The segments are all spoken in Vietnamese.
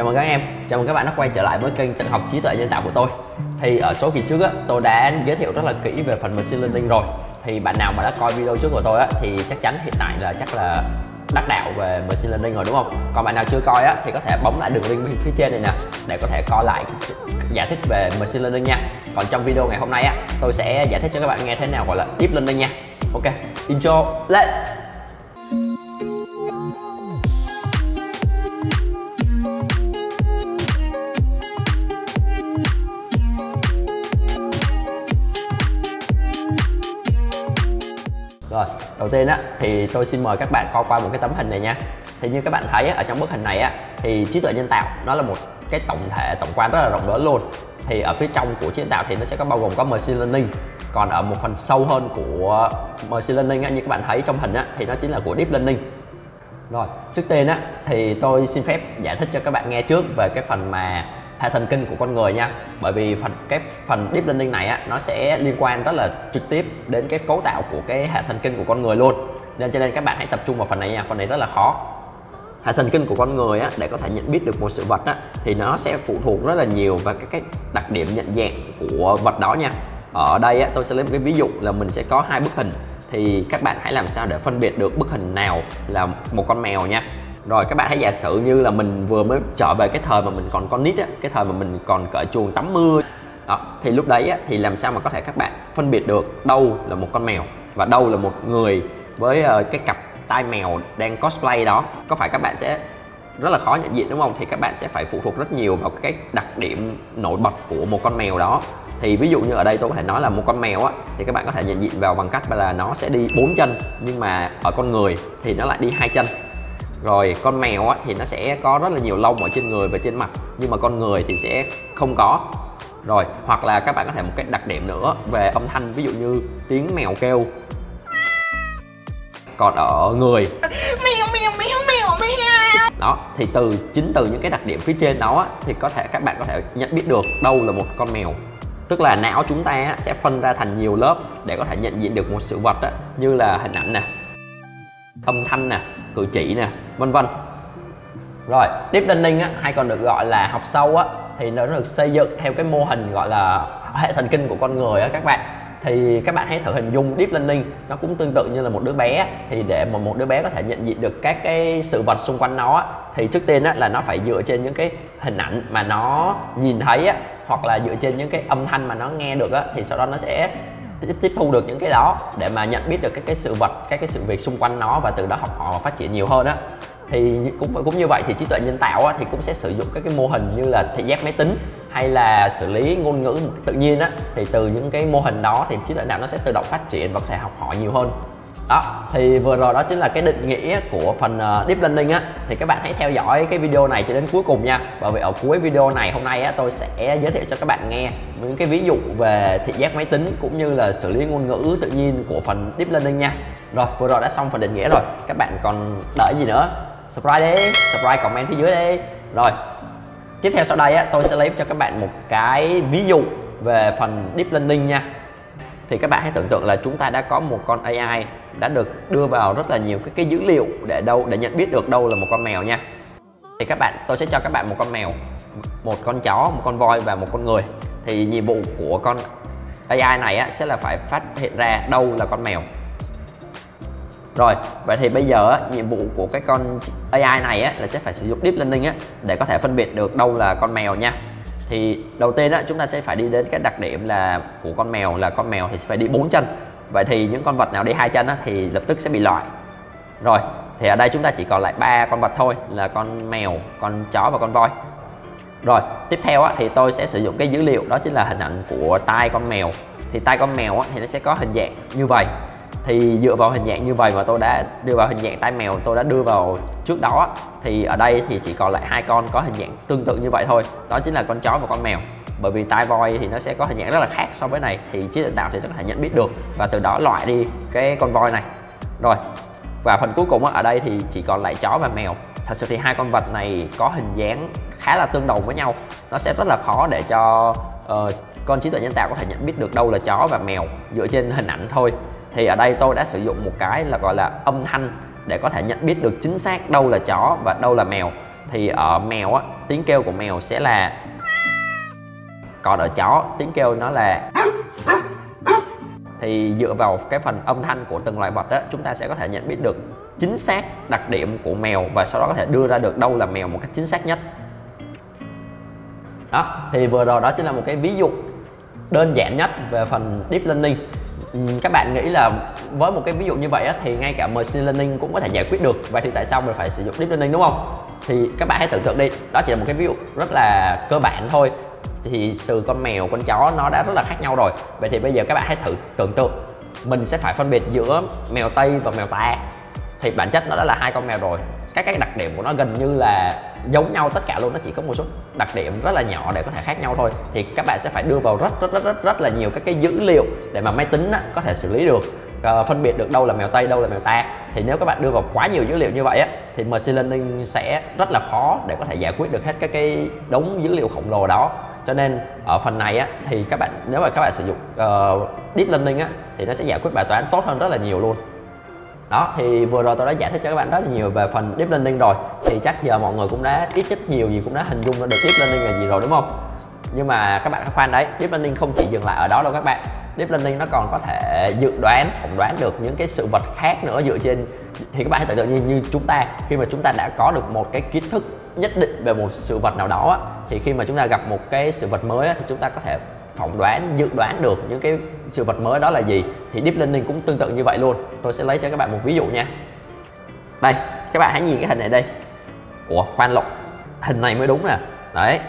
Chào mừng các em, chào mừng các bạn đã quay trở lại với kênh tự học trí tuệ nhân tạo của tôi. Thì ở số kỳ trước á, tôi đã giới thiệu rất là kỹ về phần Machine Learning rồi. Thì bạn nào mà đã coi video trước của tôi á, thì chắc chắn hiện tại là chắc là đắc đạo về Machine Learning rồi đúng không? Còn bạn nào chưa coi á, thì có thể bấm lại đường link bên phía trên này nè Để có thể coi lại giải thích về Machine Learning nha. Còn trong video ngày hôm nay á, tôi sẽ giải thích cho các bạn nghe thế nào gọi là Deep Learning nha. Ok, intro, let's Rồi, đầu tiên á thì tôi xin mời các bạn coi qua một cái tấm hình này nha. Thì như các bạn thấy á, ở trong bức hình này á thì trí tuệ nhân tạo nó là một cái tổng thể tổng quan rất là rộng lớn luôn. Thì ở phía trong của trí tuệ nhân tạo thì nó sẽ có bao gồm có machine learning. Còn ở một phần sâu hơn của machine learning á, như các bạn thấy trong hình á thì nó chính là của deep learning. Rồi, trước tiên á thì tôi xin phép giải thích cho các bạn nghe trước về cái phần mà hệ thần kinh của con người nha. Bởi vì phần cái phần deep learning này á nó sẽ liên quan rất là trực tiếp đến cái cấu tạo của cái hệ thần kinh của con người luôn. Nên cho nên các bạn hãy tập trung vào phần này nha phần này rất là khó. Hệ thần kinh của con người á để có thể nhận biết được một sự vật á thì nó sẽ phụ thuộc rất là nhiều vào cái, cái đặc điểm nhận dạng của vật đó nha. Ở đây á tôi sẽ lấy một cái ví dụ là mình sẽ có hai bức hình. Thì các bạn hãy làm sao để phân biệt được bức hình nào là một con mèo nha rồi các bạn hãy giả sử như là mình vừa mới trở về cái thời mà mình còn con nít á cái thời mà mình còn cởi chuồng tắm mưa đó thì lúc đấy á, thì làm sao mà có thể các bạn phân biệt được đâu là một con mèo và đâu là một người với uh, cái cặp tai mèo đang cosplay đó. Có phải các bạn sẽ rất là khó nhận diện đúng không? Thì các bạn sẽ phải phụ thuộc rất nhiều vào cái đặc điểm nổi bật của một con mèo đó. Thì ví dụ như ở đây tôi có thể nói là một con mèo á thì các bạn có thể nhận diện vào bằng cách là nó sẽ đi bốn chân nhưng mà ở con người thì nó lại đi hai chân rồi con mèo á, thì nó sẽ có rất là nhiều lông ở trên người và trên mặt nhưng mà con người thì sẽ không có. Rồi hoặc là các bạn có thể một cái đặc điểm nữa về âm thanh ví dụ như tiếng mèo kêu. Còn ở người. Mèo mèo mèo mèo mèo. Đó thì từ chính từ những cái đặc điểm phía trên đó á, thì có thể các bạn có thể nhận biết được đâu là một con mèo. Tức là não chúng ta sẽ phân ra thành nhiều lớp để có thể nhận diện được một sự vật á, như là hình ảnh nè âm thanh nè cử chỉ nè vân vân. Rồi deep learning á, hay còn được gọi là học sâu á thì nó được xây dựng theo cái mô hình gọi là hệ thần kinh của con người á các bạn. Thì các bạn hãy thử hình dung deep learning nó cũng tương tự như là một đứa bé thì để mà một đứa bé có thể nhận diện được các cái sự vật xung quanh nó thì trước tiên á, là nó phải dựa trên những cái hình ảnh mà nó nhìn thấy á, hoặc là dựa trên những cái âm thanh mà nó nghe được á, thì sau đó nó sẽ tiếp, tiếp thu được những cái đó để mà nhận biết được các cái sự vật các cái sự việc xung quanh nó và từ đó học hỏi và phát triển nhiều hơn á thì cũng cũng như vậy thì trí tuệ nhân tạo á, thì cũng sẽ sử dụng các cái mô hình như là thị giác máy tính hay là xử lý ngôn ngữ tự nhiên á. Thì từ những cái mô hình đó thì trí tuệ nhân tạo nó sẽ tự động phát triển và có thể học hỏi nhiều hơn. Đó thì vừa rồi đó chính là cái định nghĩa của phần uh, deep learning á. Thì các bạn hãy theo dõi cái video này cho đến cuối cùng nha. Bởi vì ở cuối video này hôm nay á tôi sẽ giới thiệu cho các bạn nghe những cái ví dụ về thị giác máy tính cũng như là xử lý ngôn ngữ tự nhiên của phần deep learning nha. Rồi vừa rồi đã xong phần định nghĩa rồi. Các bạn còn đợi gì nữa? Subscribe đi subscribe comment phía dưới đi. Rồi tiếp theo sau đây á tôi sẽ lấy cho các bạn một cái ví dụ về phần deep learning nha. Thì các bạn hãy tưởng tượng là chúng ta đã có một con AI đã được đưa vào rất là nhiều cái, cái dữ liệu để đâu để nhận biết được đâu là một con mèo nha. Thì các bạn tôi sẽ cho các bạn một con mèo một con chó một con voi và một con người. Thì nhiệm vụ của con AI này á, sẽ là phải phát hiện ra đâu là con mèo rồi vậy thì bây giờ á, nhiệm vụ của cái con AI này á, là sẽ phải sử dụng deep learning á, để có thể phân biệt được đâu là con mèo nha. Thì đầu tiên á, chúng ta sẽ phải đi đến cái đặc điểm là của con mèo là con mèo thì sẽ phải đi bốn chân. Vậy thì những con vật nào đi hai chân á, thì lập tức sẽ bị loại. Rồi thì ở đây chúng ta chỉ còn lại ba con vật thôi là con mèo con chó và con voi. Rồi tiếp theo á, thì tôi sẽ sử dụng cái dữ liệu đó chính là hình ảnh của tai con mèo. Thì tai con mèo á, thì nó sẽ có hình dạng như vậy thì dựa vào hình dạng như vậy mà tôi đã đưa vào hình dạng tai mèo tôi đã đưa vào trước đó thì ở đây thì chỉ còn lại hai con có hình dạng tương tự như vậy thôi. Đó chính là con chó và con mèo. Bởi vì tai voi thì nó sẽ có hình dạng rất là khác so với này thì trí tuệ tạo thì sẽ có thể nhận biết được. Và từ đó loại đi cái con voi này. Rồi và phần cuối cùng ở đây thì chỉ còn lại chó và mèo. Thật sự thì hai con vật này có hình dáng khá là tương đồng với nhau. Nó sẽ rất là khó để cho uh, con trí tuệ nhân tạo có thể nhận biết được đâu là chó và mèo dựa trên hình ảnh thôi thì ở đây tôi đã sử dụng một cái là gọi là âm thanh để có thể nhận biết được chính xác đâu là chó và đâu là mèo. Thì ở mèo á, tiếng kêu của mèo sẽ là còn ở chó, tiếng kêu nó là thì dựa vào cái phần âm thanh của từng loại vật đó chúng ta sẽ có thể nhận biết được chính xác đặc điểm của mèo và sau đó có thể đưa ra được đâu là mèo một cách chính xác nhất. Đó, thì vừa rồi đó chính là một cái ví dụ đơn giản nhất về phần deep learning. Ừ, các bạn nghĩ là với một cái ví dụ như vậy á, thì ngay cả machine learning cũng có thể giải quyết được. Vậy thì tại sao mình phải sử dụng deep learning đúng không? Thì các bạn hãy tưởng tượng đi đó chỉ là một cái ví dụ rất là cơ bản thôi. Thì từ con mèo con chó nó đã rất là khác nhau rồi. Vậy thì bây giờ các bạn hãy thử tưởng tượng mình sẽ phải phân biệt giữa mèo tây và mèo ta thì bản chất nó đã là hai con mèo rồi các cái đặc điểm của nó gần như là giống nhau tất cả luôn nó chỉ có một số đặc điểm rất là nhỏ để có thể khác nhau thôi. Thì các bạn sẽ phải đưa vào rất rất rất rất rất là nhiều các cái dữ liệu để mà máy tính á, có thể xử lý được uh, phân biệt được đâu là mèo tây đâu là mèo ta. Thì nếu các bạn đưa vào quá nhiều dữ liệu như vậy á thì machine learning sẽ rất là khó để có thể giải quyết được hết các cái đống dữ liệu khổng lồ đó. Cho nên ở phần này á thì các bạn nếu mà các bạn sử dụng uh, deep learning á thì nó sẽ giải quyết bài toán tốt hơn rất là nhiều luôn đó thì vừa rồi tôi đã giải thích cho các bạn rất là nhiều về phần deep learning rồi. Thì chắc giờ mọi người cũng đã ít ít nhiều gì cũng đã hình dung ra được deep learning là gì rồi đúng không? Nhưng mà các bạn khoan đấy deep learning không chỉ dừng lại ở đó đâu các bạn. Deep learning nó còn có thể dự đoán phỏng đoán được những cái sự vật khác nữa dựa trên thì các bạn hãy tưởng tượng như, như chúng ta khi mà chúng ta đã có được một cái kiến thức nhất định về một sự vật nào đó thì khi mà chúng ta gặp một cái sự vật mới thì chúng ta có thể phỏng đoán, dự đoán được những cái sự vật mới đó là gì, thì deep learning cũng tương tự như vậy luôn. Tôi sẽ lấy cho các bạn một ví dụ nha. Đây, các bạn hãy nhìn cái hình này đây. Ủa, khoan lộc hình này mới đúng nè. Đấy.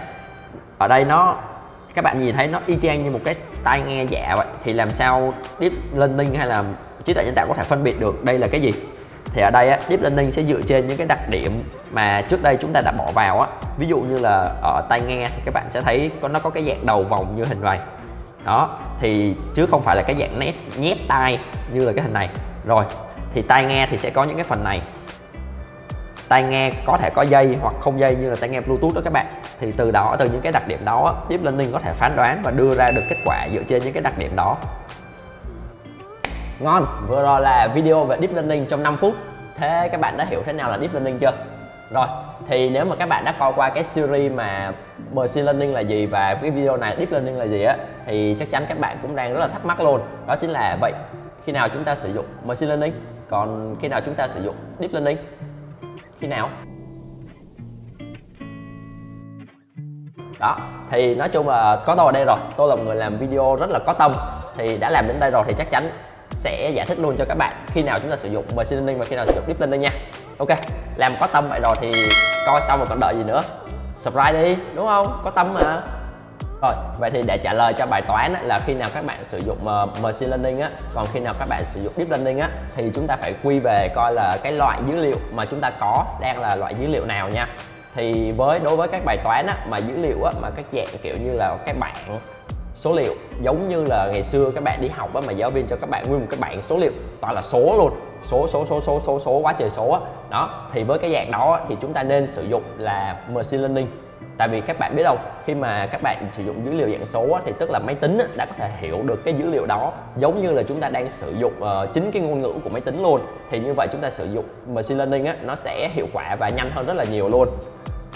Ở đây nó, các bạn nhìn thấy nó y chang như một cái tai nghe dạ vậy. Thì làm sao deep learning hay là trí tuệ nhân tạo có thể phân biệt được đây là cái gì? Thì ở đây á, deep learning sẽ dựa trên những cái đặc điểm mà trước đây chúng ta đã bỏ vào á. Ví dụ như là ở tai nghe thì các bạn sẽ thấy có nó có cái dạng đầu vòng như hình này. Đó thì chứ không phải là cái dạng nét nhét tai như là cái hình này. Rồi thì tai nghe thì sẽ có những cái phần này. Tai nghe có thể có dây hoặc không dây như là tai nghe bluetooth đó các bạn. Thì từ đó từ những cái đặc điểm đó deep learning có thể phán đoán và đưa ra được kết quả dựa trên những cái đặc điểm đó ngon, vừa rồi là video về deep learning trong 5 phút. Thế các bạn đã hiểu thế nào là deep learning chưa? Rồi, thì nếu mà các bạn đã coi qua cái series mà machine learning là gì và cái video này, deep learning là gì á, thì chắc chắn các bạn cũng đang rất là thắc mắc luôn. Đó chính là vậy, khi nào chúng ta sử dụng machine learning? Còn khi nào chúng ta sử dụng deep learning? Khi nào? Đó, thì nói chung là có tôi ở đây rồi. Tôi là một người làm video rất là có tâm, thì đã làm đến đây rồi thì chắc chắn sẽ giải thích luôn cho các bạn khi nào chúng ta sử dụng machine learning và khi nào sử dụng deep learning nha. Ok làm có tâm vậy rồi thì coi xong rồi còn đợi gì nữa. Subscribe đi đúng không? Có tâm mà. Rồi vậy thì để trả lời cho bài toán là khi nào các bạn sử dụng uh, machine learning á còn khi nào các bạn sử dụng deep learning á thì chúng ta phải quy về coi là cái loại dữ liệu mà chúng ta có đang là loại dữ liệu nào nha. Thì với đối với các bài toán á, mà dữ liệu á, mà các dạng kiểu như là cái bảng số liệu. Giống như là ngày xưa các bạn đi học á, mà giáo viên cho các bạn nguyên một cái bảng số liệu toàn là số luôn. Số số số số số số quá trời số á. Đó thì với cái dạng đó thì chúng ta nên sử dụng là machine learning. Tại vì các bạn biết đâu khi mà các bạn sử dụng dữ liệu dạng số á, thì tức là máy tính đã có thể hiểu được cái dữ liệu đó. Giống như là chúng ta đang sử dụng uh, chính cái ngôn ngữ của máy tính luôn. Thì như vậy chúng ta sử dụng machine learning á, nó sẽ hiệu quả và nhanh hơn rất là nhiều luôn.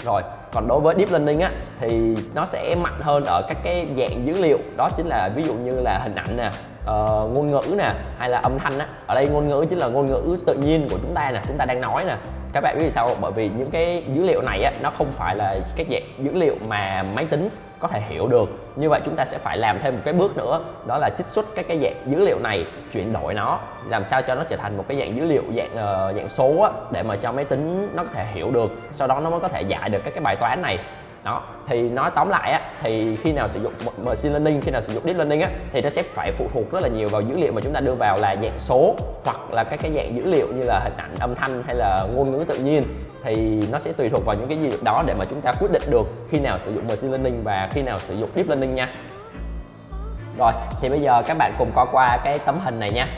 Rồi còn đối với deep learning á, thì nó sẽ mạnh hơn ở các cái dạng dữ liệu. Đó chính là ví dụ như là hình ảnh nè uh, ngôn ngữ nè hay là âm thanh á. Ở đây ngôn ngữ chính là ngôn ngữ tự nhiên của chúng ta nè chúng ta đang nói nè. Các bạn biết vì sao không? Bởi vì những cái dữ liệu này á nó không phải là các dạng dữ liệu mà máy tính có thể hiểu được. Như vậy chúng ta sẽ phải làm thêm một cái bước nữa đó là trích xuất các cái dạng dữ liệu này chuyển đổi nó làm sao cho nó trở thành một cái dạng dữ liệu dạng uh, dạng số á, để mà cho máy tính nó có thể hiểu được. Sau đó nó mới có thể giải được các cái bài toán này đó, thì nói tóm lại á, thì khi nào sử dụng machine learning, khi nào sử dụng deep learning á, thì nó sẽ phải phụ thuộc rất là nhiều vào dữ liệu mà chúng ta đưa vào là dạng số hoặc là các cái dạng dữ liệu như là hình ảnh, âm thanh hay là ngôn ngữ tự nhiên. Thì nó sẽ tùy thuộc vào những cái gì đó để mà chúng ta quyết định được khi nào sử dụng machine learning và khi nào sử dụng deep learning nha. Rồi, thì bây giờ các bạn cùng coi qua cái tấm hình này nha.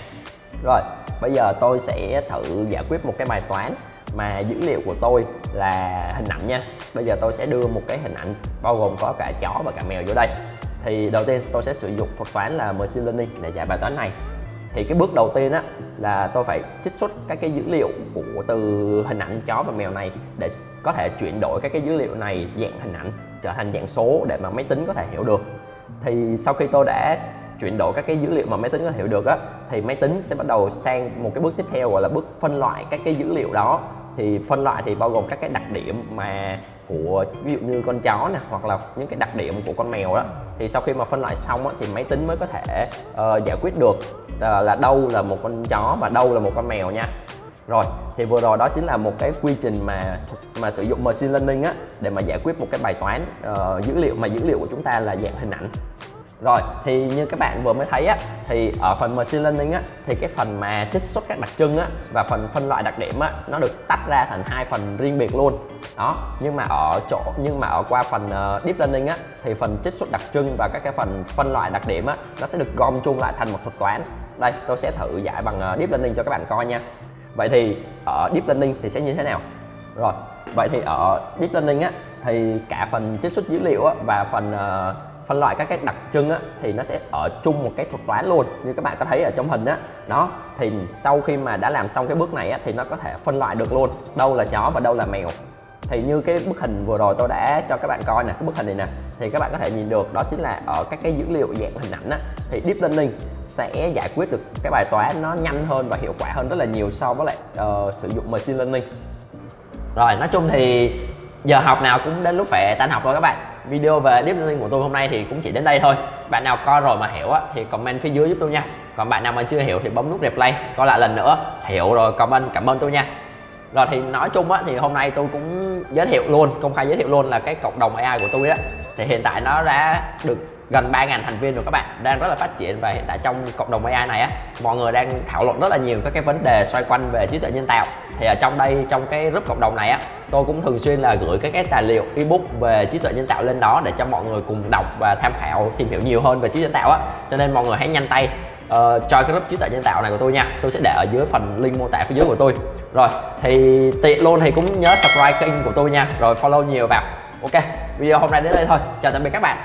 Rồi, bây giờ tôi sẽ thử giải quyết một cái bài toán mà dữ liệu của tôi là hình ảnh nha. Bây giờ tôi sẽ đưa một cái hình ảnh, bao gồm có cả chó và cả mèo vô đây. Thì đầu tiên tôi sẽ sử dụng thuật toán là machine learning để giải bài toán này. Thì cái bước đầu tiên á, là tôi phải trích xuất các cái dữ liệu của từ hình ảnh chó và mèo này để có thể chuyển đổi các cái dữ liệu này dạng hình ảnh trở thành dạng số để mà máy tính có thể hiểu được. Thì sau khi tôi đã chuyển đổi các cái dữ liệu mà máy tính có thể hiểu được á thì máy tính sẽ bắt đầu sang một cái bước tiếp theo gọi là bước phân loại các cái dữ liệu đó. Thì phân loại thì bao gồm các cái đặc điểm mà của ví dụ như con chó nè hoặc là những cái đặc điểm của con mèo đó. Thì sau khi mà phân loại xong á, thì máy tính mới có thể uh, giải quyết được uh, là đâu là một con chó và đâu là một con mèo nha. Rồi thì vừa rồi đó chính là một cái quy trình mà mà sử dụng machine learning á để mà giải quyết một cái bài toán uh, dữ liệu mà dữ liệu của chúng ta là dạng hình ảnh rồi thì như các bạn vừa mới thấy á thì ở phần machine learning á thì cái phần mà trích xuất các đặc trưng á và phần phân loại đặc điểm á nó được tách ra thành hai phần riêng biệt luôn. Đó nhưng mà ở chỗ nhưng mà ở qua phần uh, deep learning á thì phần trích xuất đặc trưng và các cái phần phân loại đặc điểm á nó sẽ được gom chung lại thành một thuật toán. Đây tôi sẽ thử giải bằng uh, deep learning cho các bạn coi nha. Vậy thì ở deep learning thì sẽ như thế nào? Rồi vậy thì ở deep learning á thì cả phần trích xuất dữ liệu á, và phần uh, phân loại các cái đặc trưng á, thì nó sẽ ở chung một cái thuật toán luôn. Như các bạn có thấy ở trong hình á đó thì sau khi mà đã làm xong cái bước này á, thì nó có thể phân loại được luôn. Đâu là chó và đâu là mèo. Thì như cái bức hình vừa rồi tôi đã cho các bạn coi nè cái bức hình này nè thì các bạn có thể nhìn được đó chính là ở các cái dữ liệu dạng hình ảnh á thì deep learning sẽ giải quyết được cái bài toán nó nhanh hơn và hiệu quả hơn rất là nhiều so với lại uh, sử dụng machine learning. Rồi nói chung thì giờ học nào cũng đến lúc phải tan học rồi các bạn video về deep learning của tôi hôm nay thì cũng chỉ đến đây thôi. Bạn nào coi rồi mà hiểu á, thì comment phía dưới giúp tôi nha. Còn bạn nào mà chưa hiểu thì bấm nút replay coi lại lần nữa. Hiểu rồi comment cảm ơn tôi nha. Rồi thì nói chung á thì hôm nay tôi cũng giới thiệu luôn công khai giới thiệu luôn là cái cộng đồng AI của tôi á thì hiện tại nó đã được gần 3.000 thành viên rồi các bạn đang rất là phát triển và hiện tại trong cộng đồng AI này á mọi người đang thảo luận rất là nhiều các cái vấn đề xoay quanh về trí tuệ nhân tạo. Thì ở trong đây trong cái group cộng đồng này á tôi cũng thường xuyên là gửi các cái tài liệu ebook về trí tuệ nhân tạo lên đó để cho mọi người cùng đọc và tham khảo tìm hiểu nhiều hơn về trí tuệ nhân tạo á. Cho nên mọi người hãy nhanh tay uh, cho cái group trí tuệ nhân tạo này của tôi nha. Tôi sẽ để ở dưới phần link mô tả phía dưới của tôi. Rồi thì tiện luôn thì cũng nhớ subscribe kênh của tôi nha. Rồi follow nhiều vào. Ok video hôm nay đến đây thôi. Chào tạm biệt các bạn.